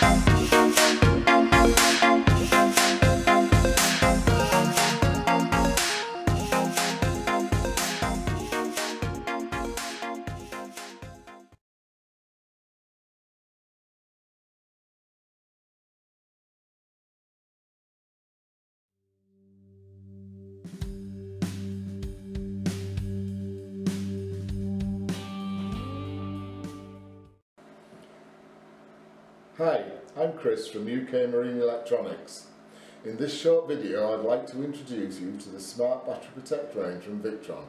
Bye. Hi, I'm Chris from UK Marine Electronics. In this short video I'd like to introduce you to the Smart Battery Protect range from Victron.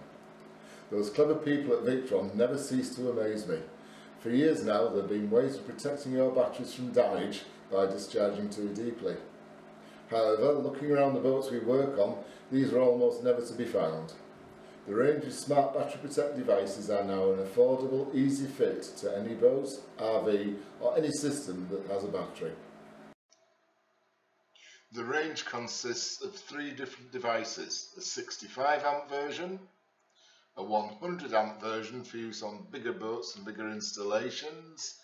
Those clever people at Victron never cease to amaze me. For years now there have been ways of protecting your batteries from damage by discharging too deeply. However, looking around the boats we work on, these are almost never to be found. The range of Smart Battery Protect devices are now an affordable, easy fit to any boat, RV or any system that has a battery. The range consists of three different devices, a 65 amp version, a 100 amp version for use on bigger boats and bigger installations,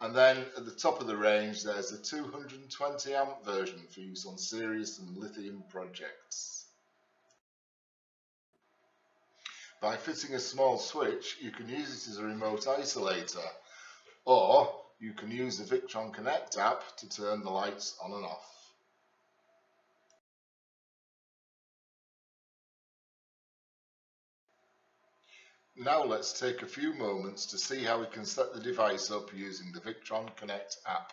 and then at the top of the range there's a 220 amp version for use on serious and lithium projects. By fitting a small switch, you can use it as a remote isolator, or you can use the Victron Connect app to turn the lights on and off. Now let's take a few moments to see how we can set the device up using the Victron Connect app.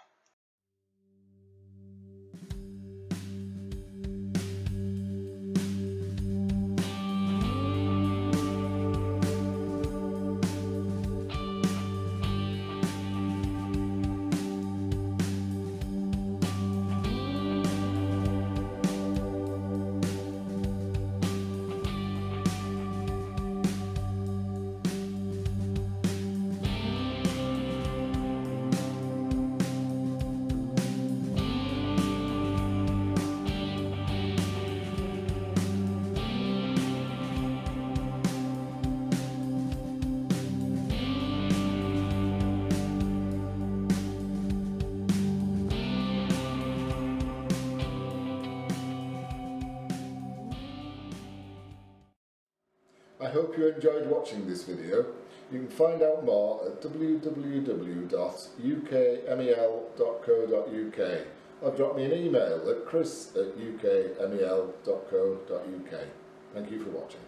I hope you enjoyed watching this video. You can find out more at www.ukmel.co.uk or drop me an email at chris at ukmel.co.uk. Thank you for watching.